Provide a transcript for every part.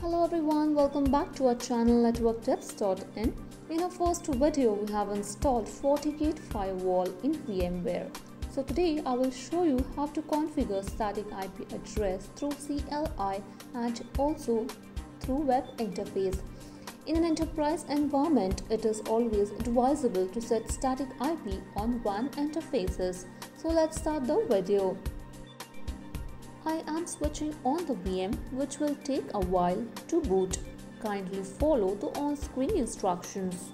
Hello everyone, welcome back to our channel networktips.in. In our first video, we have installed FortiGate firewall in VMware. So today I will show you how to configure static IP address through CLI and also through web interface. In an enterprise environment, it is always advisable to set static IP on WAN interfaces. So let's start the video. I am switching on the VM which will take a while to boot. Kindly follow the on-screen instructions.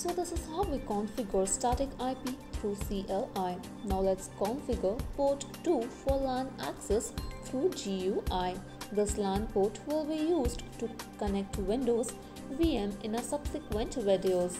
So this is how we configure static IP through CLI. Now let's configure port 2 for LAN access through GUI. This LAN port will be used to connect Windows VM in a subsequent videos.